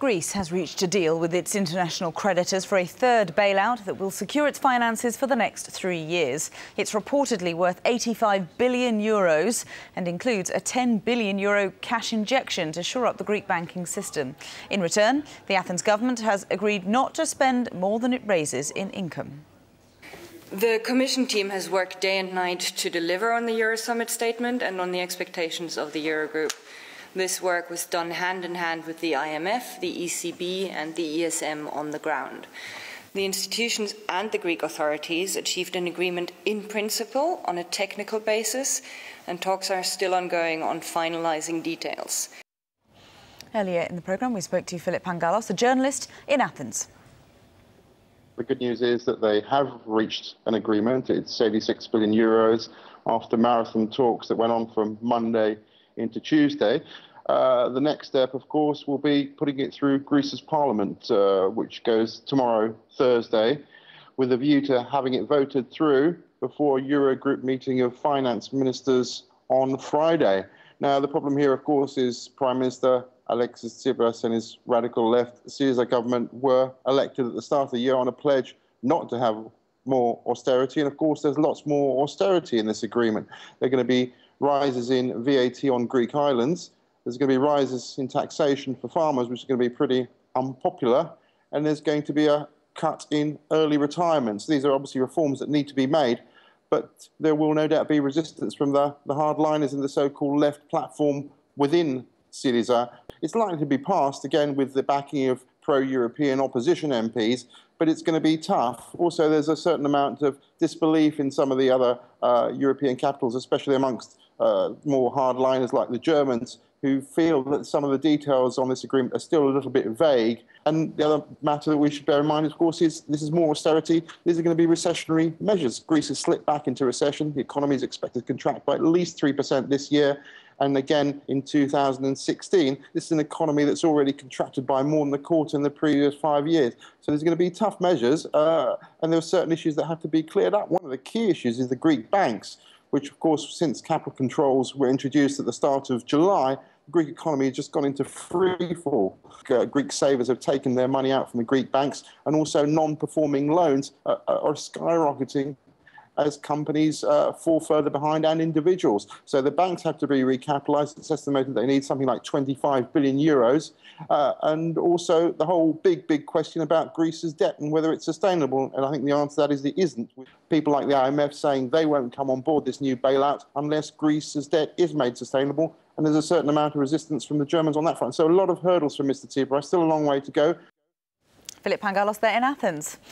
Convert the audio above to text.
Greece has reached a deal with its international creditors for a third bailout that will secure its finances for the next three years. It's reportedly worth 85 billion euros and includes a 10 billion euro cash injection to shore up the Greek banking system. In return, the Athens government has agreed not to spend more than it raises in income. The Commission team has worked day and night to deliver on the Euro Summit statement and on the expectations of the Eurogroup. This work was done hand in hand with the IMF, the ECB, and the ESM on the ground. The institutions and the Greek authorities achieved an agreement in principle on a technical basis, and talks are still ongoing on finalising details. Earlier in the programme, we spoke to Philip Pangalos, a journalist in Athens. The good news is that they have reached an agreement. It's 86 billion euros after marathon talks that went on from Monday into Tuesday. Uh, the next step, of course, will be putting it through Greece's parliament, uh, which goes tomorrow, Thursday, with a view to having it voted through before a Eurogroup meeting of finance ministers on Friday. Now, the problem here, of course, is Prime Minister Alexis Tsipras and his radical left Syriza government were elected at the start of the year on a pledge not to have more austerity. And of course, there's lots more austerity in this agreement. They're going to be rises in VAT on Greek islands. There's going to be rises in taxation for farmers, which is going to be pretty unpopular. And there's going to be a cut in early retirements. These are obviously reforms that need to be made, but there will no doubt be resistance from the, the hardliners in the so-called left platform within Syriza. It's likely to be passed, again, with the backing of pro-European opposition MPs, but it's going to be tough. Also, there's a certain amount of disbelief in some of the other uh, European capitals, especially amongst uh, more hardliners like the Germans, who feel that some of the details on this agreement are still a little bit vague. And the other matter that we should bear in mind, of course, is this is more austerity. These are going to be recessionary measures. Greece has slipped back into recession. The economy is expected to contract by at least 3% this year. And again in 2016, this is an economy that's already contracted by more than the quarter in the previous five years. So there's going to be tough measures, uh, and there are certain issues that have to be cleared up. One of the key issues is the Greek banks which, of course, since capital controls were introduced at the start of July, the Greek economy has just gone into free fall. Uh, Greek savers have taken their money out from the Greek banks, and also non performing loans are, are skyrocketing as companies uh, fall further behind and individuals. So the banks have to be recapitalized. It's estimated they need something like 25 billion euros. Uh, and also the whole big, big question about Greece's debt and whether it's sustainable. And I think the answer to that is it isn't. People like the IMF saying they won't come on board this new bailout unless Greece's debt is made sustainable. And there's a certain amount of resistance from the Germans on that front. So a lot of hurdles for Mr. Tsipras. Still a long way to go. Philip Pangalos there in Athens.